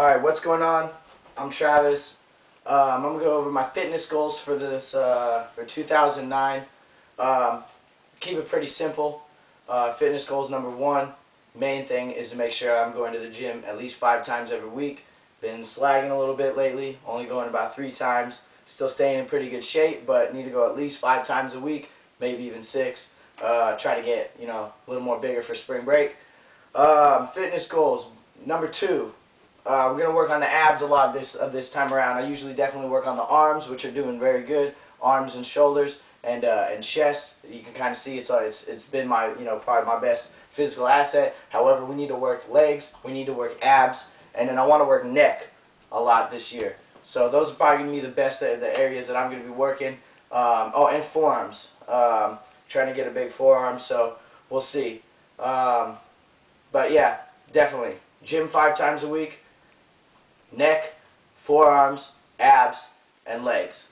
Alright, what's going on? I'm Travis. Um, I'm going to go over my fitness goals for this, uh, for 2009. Um, keep it pretty simple. Uh, fitness goals number one, main thing is to make sure I'm going to the gym at least five times every week. Been slagging a little bit lately, only going about three times. Still staying in pretty good shape, but need to go at least five times a week, maybe even six. Uh, try to get, you know, a little more bigger for spring break. Um, fitness goals, number two, uh, we're going to work on the abs a lot this of this time around. I usually definitely work on the arms, which are doing very good. Arms and shoulders and uh, and chest. You can kind of see it's uh, it's it's been my you know probably my best physical asset. However, we need to work legs. We need to work abs, and then I want to work neck a lot this year. So those are probably going to be the best uh, the areas that I'm going to be working. Um, oh, and forearms. Um, trying to get a big forearm, so we'll see. Um, but yeah, definitely gym five times a week neck, forearms, abs, and legs.